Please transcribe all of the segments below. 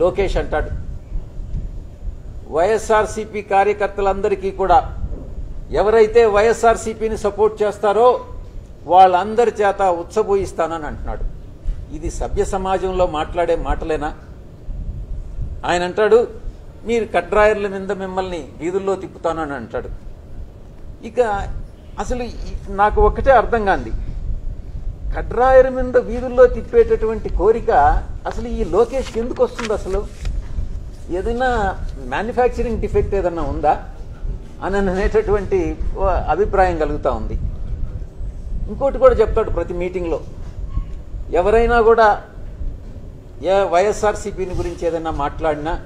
లోకేష్ అంటాడు. వైఎస్ఆర్సీపీ కార్యకర్తలందరికీ కూడా ఎవరైతే వైఎస్ఆర్సీపీని సపోర్ట్ చేస్తారో వాళ్ళందరి చేత ఉత్సబోయిస్తానని అంటున్నాడు. ఇది సభ్య సమాజంలో మాట్లాడే మాటలేనా? ఆయన అంటాడు మీరు కట్రాయర్ల మీద మిమ్మల్ని వీధుల్లో తిప్పుతానని అంటాడు. ఇక అసలు నాకు ఒకటే అర్థం కాంది. కడ్రాయర్ మీద వీధుల్లో తిప్పేటటువంటి కోరిక అసలు ఈ లోకేష్ ఎందుకు వస్తుంది అసలు? ఏదైనా మ్యానుఫ్యాక్చరింగ్ డిఫెక్ట్ ఏదన్నా ఉందా? అని అనేటటువంటి అభిప్రాయం కలుగుతూ ఉంది. ఇంకోటి కూడా చెప్తాడు ప్రతి మీటింగ్లో. ఎవరైనా కూడా ఏ వైఎస్ఆర్సీపీని గురించి ఏదైనా మాట్లాడినా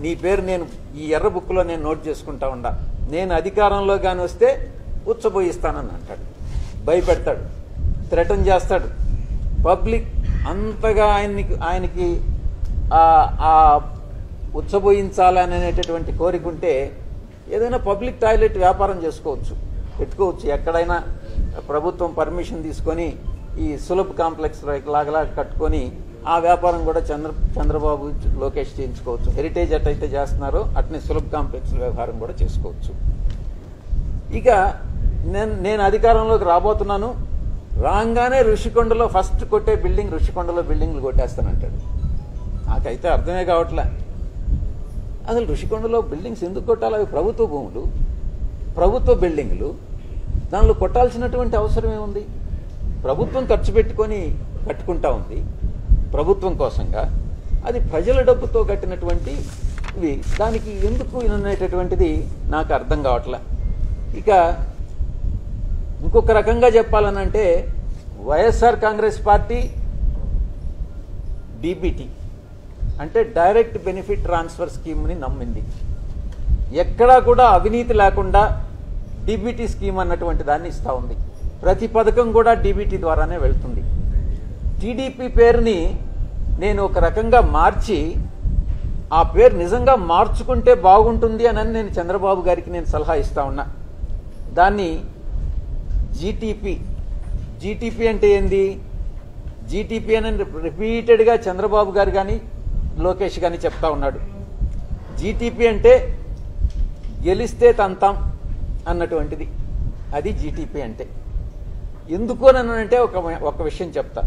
నీ పేరు నేను ఈ ఎర్ర బుక్లో నేను నోట్ చేసుకుంటా ఉండా. నేను అధికారంలో కానీ వస్తే ఉచ్చబోయిస్తానని అంటాడు. భయపెడతాడు. థ్రెటన్ చేస్తాడు. పబ్లిక్ అంతగా ఆయన్ని ఆయనకి ఆ- అనేటటువంటి కోరిక ఉంటే ఏదైనా పబ్లిక్ టాయిలెట్ వ్యాపారం చేసుకోవచ్చు పెట్టుకోవచ్చు. ఎక్కడైనా ప్రభుత్వం పర్మిషన్ తీసుకొని ఈ సులభ్ కాంప్లెక్స్ లాగలా కట్టుకొని ఆ వ్యాపారం కూడా చంద్ర చంద్రబాబు లోకేష్ చేయించుకోవచ్చు. హెరిటేజ్ అట్టయితే చేస్తున్నారో అట్నే సులభ్ కాంప్లెక్స్ వ్యవహారం కూడా చేసుకోవచ్చు. ఇక నేను నేను అధికారంలోకి రాబోతున్నాను. రాగానే ఋషికొండలో ఫస్ట్ కొట్టే బిల్డింగ్ ఋషికొండలో బిల్డింగ్లు కొట్టేస్తానంటాడు. నాకైతే అర్థమే కావట్లే. అసలు ఋషికొండలో బిల్డింగ్స్ ఎందుకు కొట్టాలి? అవి ప్రభుత్వ భూములు ప్రభుత్వ బిల్డింగ్లు దానిలో కొట్టాల్సినటువంటి అవసరం ఏముంది? ప్రభుత్వం ఖర్చు పెట్టుకొని కట్టుకుంటా ఉంది. ప్రభుత్వం కోసంగా. అది ప్రజల డబ్బుతో కట్టినటువంటి ఇవి. దానికి ఎందుకు అనేటటువంటిది నాకు అర్థం కావట్లే. ఇక ఇంకొక రకంగా చెప్పాలనంటే వైఎస్ఆర్ కాంగ్రెస్ పార్టీ డీబీటీ అంటే డైరెక్ట్ బెనిఫిట్ ట్రాన్స్ఫర్ స్కీమ్ని నమ్మింది. ఎక్కడా కూడా అవినీతి లేకుండా డీబీటీ స్కీమ్ అన్నటువంటి దాన్ని ఇస్తూ ఉంది. ప్రతి పథకం కూడా డీబీటీ ద్వారానే వెళ్తుంది. టీడీపీ పేరుని నేను ఒక రకంగా మార్చి ఆ పేరు నిజంగా మార్చుకుంటే బాగుంటుంది అని నేను చంద్రబాబు గారికి నేను సలహా ఇస్తా ఉన్నా. దాన్ని జీటీపీ జీటీపీ అంటే ఏంది? జీటీపీ అని రిపీటెడ్గా చంద్రబాబు గారు కానీ లోకేష్ కానీ చెప్తా ఉన్నాడు. జీటీపీ అంటే గెలిస్తే తంతాం అన్నటువంటిది. అది జీటీపీ అంటే. ఎందుకు అంటే ఒక ఒక విషయం చెప్తా.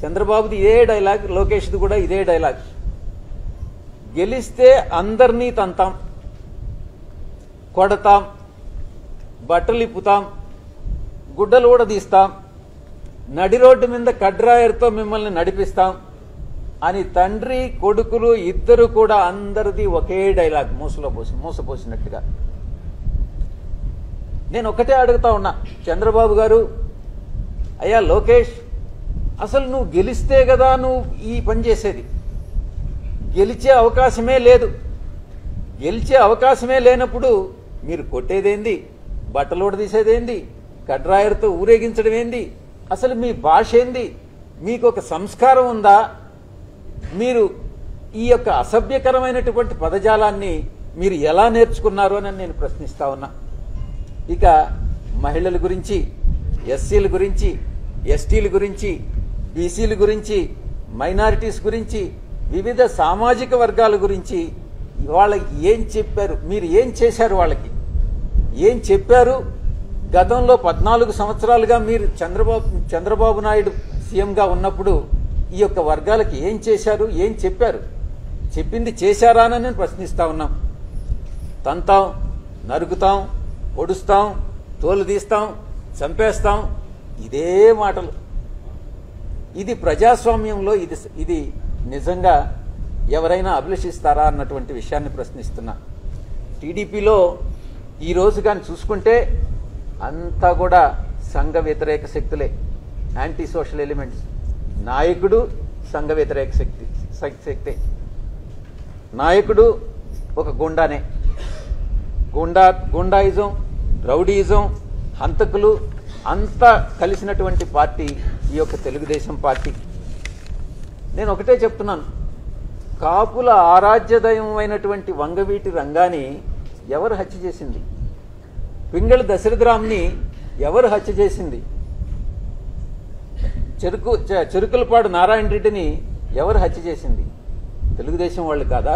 చంద్రబాబుది ఇదే డైలాగ్ లోకేష్ది కూడా ఇదే డైలాగ్. గెలిస్తే అందరినీ తంతాం కొడతాం బట్టలు ఇప్పుతాం గుడ్డలు కూడా తీస్తాం. నడి రోడ్డు మీద కడ్రాయర్తో మిమ్మల్ని నడిపిస్తాం అని తండ్రి కొడుకులు ఇద్దరు కూడా అందరిది ఒకే డైలాగ్ మూసలో పోసి మూసపోసినట్టుగా నేను ఒకటే అడుగుతా ఉన్నా చంద్రబాబు గారు అయ్యా లోకేష్ అసలు నువ్వు గెలిస్తే కదా నువ్వు ఈ పని చేసేది? గెలిచే అవకాశమే లేదు. గెలిచే అవకాశమే లేనప్పుడు మీరు కొట్టేదేంది? బట్టలోడ తీసేదేంది కడ్రాయర్తో ఊరేగించడం ఏంది అసలు మీ భాష ఏంది మీకు ఒక సంస్కారం ఉందా? మీరు ఈ యొక్క అసభ్యకరమైనటువంటి పదజాలాన్ని మీరు ఎలా నేర్చుకున్నారు అని నేను ప్రశ్నిస్తా ఉన్నా. ఇక మహిళల గురించి ఎస్సీల గురించి ఎస్టీల గురించి బీసీల గురించి మైనారిటీస్ గురించి వివిధ సామాజిక వర్గాల గురించి వాళ్ళకి ఏం చెప్పారు? మీరు ఏం చేశారు వాళ్ళకి? ఏం చెప్పారు? గతంలో పద్నాలుగు సంవత్సరాలుగా మీరు చంద్రబాబు చంద్రబాబు నాయుడు సీఎంగా ఉన్నప్పుడు ఈ యొక్క వర్గాలకి ఏం చేశారు ఏం చెప్పారు? చెప్పింది చేశారా అని నేను ప్రశ్నిస్తా ఉన్నాం. తంతాం నరుకుతాం పొడుస్తాం తోలు తీస్తాం చంపేస్తాం. ఇదే మాటలు. ఇది ప్రజాస్వామ్యంలో ఇది ఇది నిజంగా ఎవరైనా అభిలషిస్తారా అన్నటువంటి విషయాన్ని ప్రశ్నిస్తున్నా. టీడీపీలో ఈరోజు కానీ చూసుకుంటే అంతా కూడా సంఘ వ్యతిరేక శక్తులే. యాంటీ సోషల్ ఎలిమెంట్స్ నాయకుడు సంఘ వ్యతిరేక శక్తి శక్తే నాయకుడు ఒక గుండానే. గుండా గుండాయిజం రౌడీయిజం హంతకులు అంతా కలిసినటువంటి పార్టీ ఈ యొక్క తెలుగుదేశం పార్టీ. నేను ఒకటే చెప్తున్నాను. కాపుల ఆరాధ్యదయమైనటువంటి వంగవీటి రంగాన్ని ఎవరు హత్య చేసింది? పింగళి దశరథరామ్ని ఎవరు హత్య చేసింది? చెరుకు చె- చెరుకులపాడు నారాయణ రెడ్డిని ఎవరు హత్య చేసింది? తెలుగుదేశం వాళ్ళు కాదా?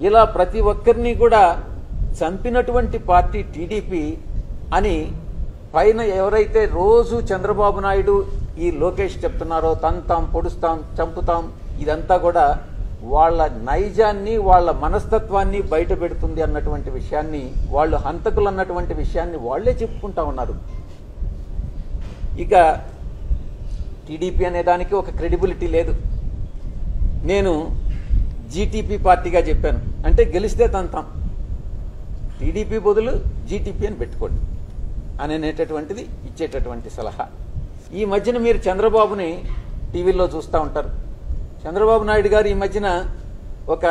ఇలా ప్రతి ఒక్కరిని కూడా చంపినటువంటి పార్టీ టీడీపీ అని పైన ఎవరైతే రోజు చంద్రబాబు నాయుడు ఈ లోకేష్ చెప్తున్నారో తంతాం పొడుస్తాం చంపుతాం ఇదంతా కూడా వాళ్ళ నైజాన్ని వాళ్ళ మనస్తత్వాన్ని బయట పెడుతుంది అన్నటువంటి విషయాన్ని వాళ్ళు హంతకులు అన్నటువంటి విషయాన్ని వాళ్ళే చెప్పుకుంటా ఉన్నారు. ఇక టీడీపీ అనే దానికి ఒక క్రెడిబిలిటీ లేదు. నేను జీటీపీ పార్టీగా చెప్పాను. అంటే గెలిస్తే తంతాం. టీడీపీ బదులు జీటీపీ అని పెట్టుకోండి. అనేటటువంటిది ఇచ్చేటటువంటి సలహా. ఈ మధ్యన మీరు చంద్రబాబుని టీవీలో చూస్తూ ఉంటారు. చంద్రబాబు నాయుడు గారు ఈ మధ్యన ఒక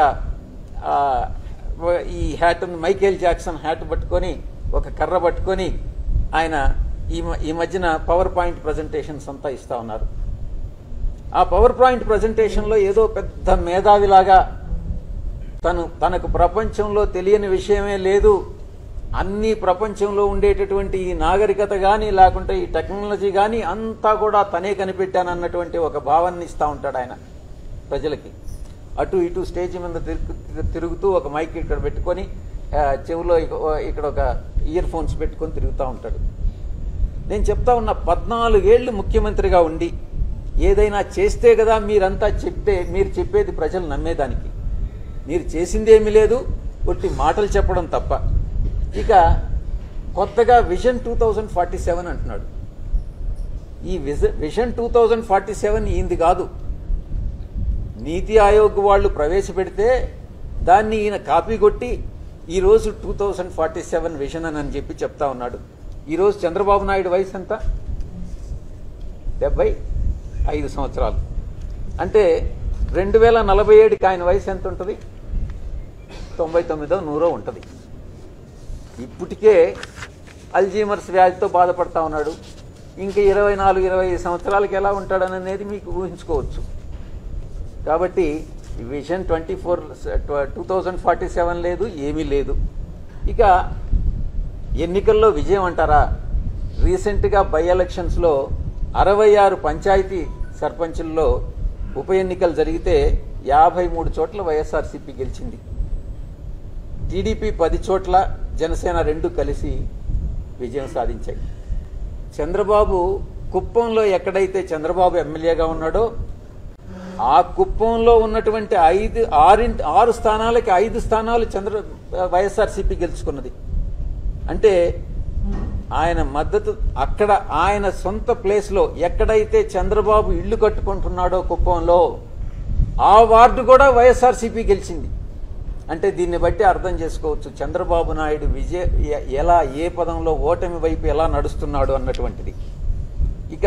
ఈ హ్యాట్ మైకేల్ జాక్సన్ హ్యాట్ పట్టుకొని ఒక కర్ర పట్టుకొని ఆయన ఈ మ- ఈ మధ్యన పవర్ పాయింట్ ప్రజెంటేషన్స్ అంతా ఇస్తా ఉన్నారు. ఆ పవర్ పాయింట్ ప్రజెంటేషన్లో ఏదో పెద్ద మేధావిలాగా తను తనకు ప్రపంచంలో తెలియని విషయమే లేదు. అన్ని ప్రపంచంలో ఉండేటటువంటి ఈ నాగరికత కానీ లేకుంటే ఈ టెక్నాలజీ కానీ అంతా కూడా తనే కనిపెట్టానన్నటువంటి ఒక భావాన్ని ఇస్తూ ఉంటాడు ఆయన. ప్రజలకి. అటు ఇటు స్టేజ్ మీద తిరుగు తిరుగుతూ ఒక మైక్ ఇక్కడ పెట్టుకొని చెవిలో ఇక్కడ ఒక ఇయర్ ఫోన్స్ పెట్టుకొని తిరుగుతూ ఉంటాడు. నేను చెప్తా ఉన్న పద్నాలుగేళ్ళు ముఖ్యమంత్రిగా ఉండి ఏదైనా చేస్తే కదా మీరంతా చెప్తే మీరు చెప్పేది ప్రజలు నమ్మేదానికి. మీరు చేసిందేమీ లేదు ఒట్టి మాటలు చెప్పడం తప్ప. ఇక కొత్తగా vision two thousand forty seven అంటున్నాడు. ఈ విజ vision two thousand forty seven ఈంది కాదు. నీతి ఆయోగ్ వాళ్ళు ప్రవేశపెడితే దాన్ని ఈయన కాపీ కొట్టి ఈరోజు two thousand forty seven vision అని అని చెప్పి చెప్తా ఉన్నాడు. ఈరోజు చంద్రబాబు నాయుడు వయసు ఎంత? డెబ్బై ఐదు సంవత్సరాలు. అంటే రెండు వేల నలభై ఏడుకి ఆయన వయసు ఎంత ఉంటుంది? తొంభై తొమ్మిదో నూరో ఉంటుంది. ఇప్పటికే అల్జీమర్స్ వ్యాధితో బాధపడతా ఉన్నాడు. ఇంకా ఇరవై నాలుగు ఇరవై ఐదు సంవత్సరాలకి ఎలా ఉంటాడనేది మీకు ఊహించుకోవచ్చు. కాబట్టి vision twenty four two thousand forty seven లేదు ఏమీ లేదు. ఇక ఎన్నికల్లో విజయం అంటారా? రీసెంట్గా బై ఎలక్షన్స్లో అరవై ఆరు పంచాయతీ సర్పంచుల్లో ఉప ఎన్నికలు జరిగితే యాభై మూడు చోట్ల వైఎస్ఆర్సీపీ గెలిచింది. టీడీపీ పది చోట్ల జనసేన రెండు కలిసి విజయం సాధించాయి. చంద్రబాబు కుప్పంలో ఎక్కడైతే చంద్రబాబు ఎమ్మెల్యేగా ఉన్నాడో ఆ కుప్పంలో ఉన్నటువంటి ఐదు ఆరింటి ఆరు స్థానాలకి ఐదు స్థానాలు చంద్ర వైఎస్ఆర్సీపీ గెలుచుకున్నది. అంటే ఆయన మద్దతు అక్కడ ఆయన సొంత ప్లేస్లో ఎక్కడైతే చంద్రబాబు ఇల్లు కట్టుకుంటున్నాడో కుప్పంలో ఆ వార్డు కూడా వైఎస్ఆర్సీపీ గెలిచింది. అంటే దీన్ని బట్టి అర్థం చేసుకోవచ్చు చంద్రబాబు నాయుడు విజయ ఎలా ఏ పదంలో ఓటమి వైపు ఎలా నడుస్తున్నాడు అన్నటువంటిది. ఇక